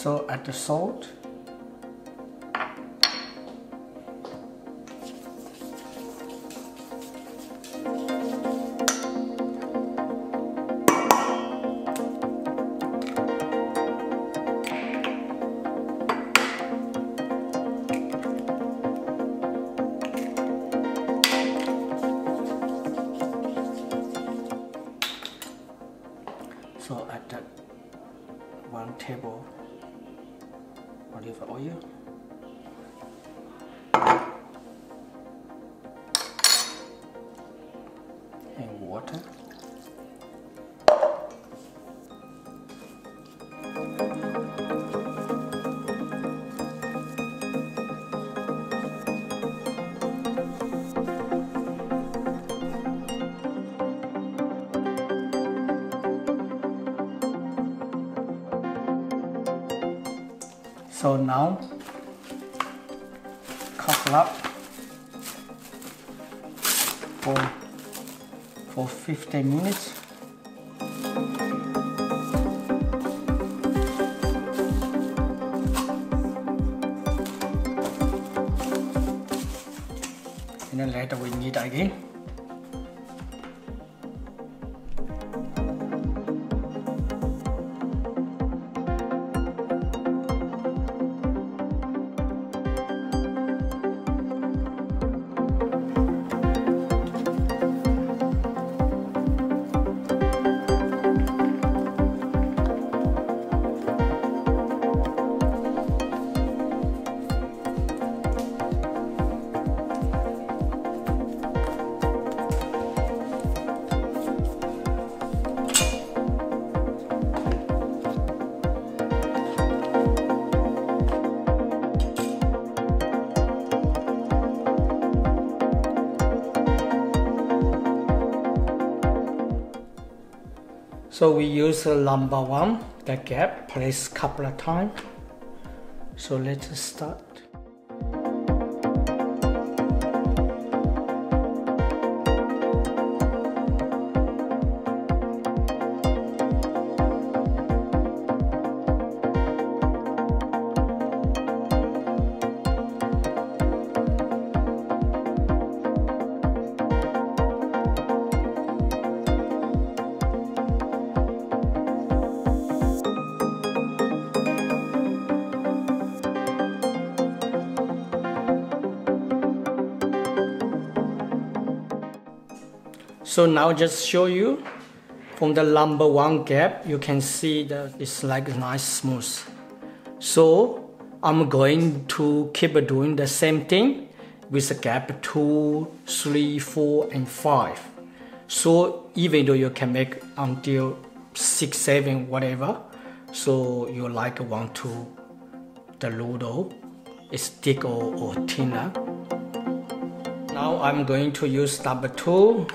So add the salt. So add that one table olive oil. And So now cover up for for 15 minutes. And then later we knead again. So we use the number one, the gap, place couple of times. So let's start. So now just show you from the number one gap, you can see that it's like nice smooth. So I'm going to keep doing the same thing with the gap two, three, four, and five. So even though you can make until six, seven, whatever, so you like want to the noodle is thick or, or thinner. Now I'm going to use number two